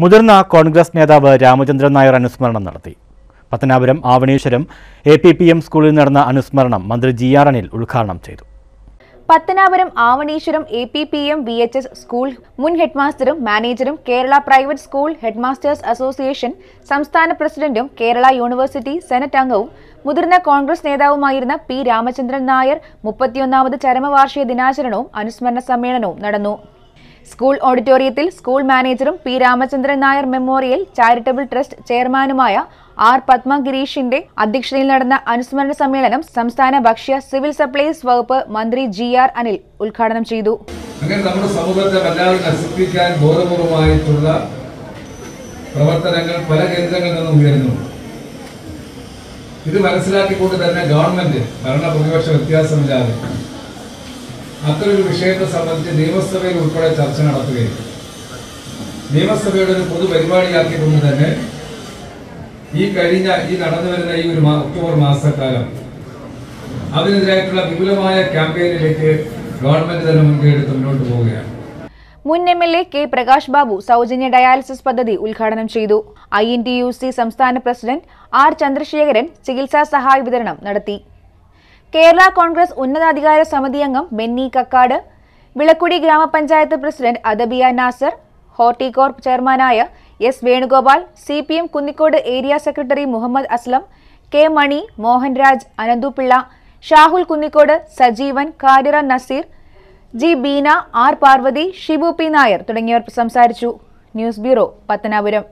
മുതിർന്ന കോൺഗ്രസ് നേതാവ് രാമചന്ദ്രൻ നായർ അനുസ്മരണം നടത്തി. Pathanapuram Avaneeswaram A P P M സ്കൂളിൽ നടന്ന അനുസ്മരണം മന്ത്രി ജി ആർ അനിൽ ഉദ്ഘാടനം ചെയ്തു. Pathanapuram Avaneeswaram A P P M V H S school മുൻ ഹെഡ്മാസ്റ്ററും മാനേജറും Kerala private school headmasters association സംസ്ഥാന പ്രസിഡന്റും കേരള യൂണിവേഴ്സിറ്റി സെനറ്റ് അംഗവും മുതിർന്ന കോൺഗ്രസ് നേതാവുമായിരുന്ന പി രാമചന്ദ്രൻ നായർ മുപ്പത്തിയൊന്നാമത് ചരമവാർഷിക ദിനാചരണവും അനുസ്മരണ സമ്മേളനവും നടന്നു. സ്കൂൾ ഓഡിറ്റോറിയത്തിൽ school മാനേജറും P Ramachandran Nair memorial charitable trust ചെയർമാനുമായ ആർ പത്മഗിരീഷിന്റെ അധ്യക്ഷതയിൽ നടന്ന അനുസ്മരണ സമ്മേളനം സംസ്ഥാന ഭക്ഷ്യ സിവിൽ സപ്ലൈസ് വകുപ്പ് മന്ത്രി ജി ആർ അനിൽ ഉദ്ഘാടനം ചെയ്തു. നമ്മുടെ സമൂഹത്തെ ബോധപൂർവമായിട്ടുള്ള പ്രവർത്തനങ്ങൾ പല കേന്ദ്രങ്ങളിൽ നിന്നും ഉയരുന്നു. ഇത് മനസ്സിലാക്കിക്കൊണ്ട് തന്നെ ഗവൺമെന്റ് ഭരണ പ്രതിപക്ഷ വ്യത്യാസമില്ലാതെ അത്തരൊരു വിഷയത്തെ സംബന്ധിച്ച് നിയമസഭയിൽ ഉൾപ്പെടെ ചർച്ച നടത്തുകയും നിയമസഭയുടെ ഒരു പൊതുപരിപാടിയാക്കിക്കൊണ്ട് തന്നെ ഈ കഴിഞ്ഞ ഈ നടന്നു വരുന്ന ഈ ഒരു ഒക്ടോബർ മാസക്കാലം അതിനെതിരായിട്ടുള്ള വിപുലമായ ക്യാമ്പയിനിലേക്ക് ഗവൺമെന്റ് തന്നെ മുൻകൈയെടുത്ത് മുന്നോട്ട് പോവുകയാണ്. മുൻ M L A K Prakash Babu സൗജന്യ ഡയാലിസിസ് പദ്ധതി ഉദ്ഘാടനം ചെയ്തു. I N T U C സംസ്ഥാന പ്രസിഡന്റ് ആർ ചന്ദ്രശേഖരൻ ചികിത്സാ സഹായ വിതരണം നടത്തി. കേരള കോൺഗ്രസ് ഉന്നതാധികാര സമിതി അംഗം ബെന്നി കക്കാട് വിളക്കുടി ഗ്രാമപഞ്ചായത്ത് പ്രസിഡന്റ് അദബിയ നാസർ ഹോർട്ടികോർപ്പ് ചെയർമാനായ S Venugopal C P M Kunnicode area secretary Muhammad Aslam K Mani Mohanraj Ananthupillai Shahul Kunnicode Sajeevan കാരിറ Naseer G Beena R Parvathy Shibu P Nair തുടങ്ങിയവർ സംസാരിച്ചു. News bureau Pathanapuram.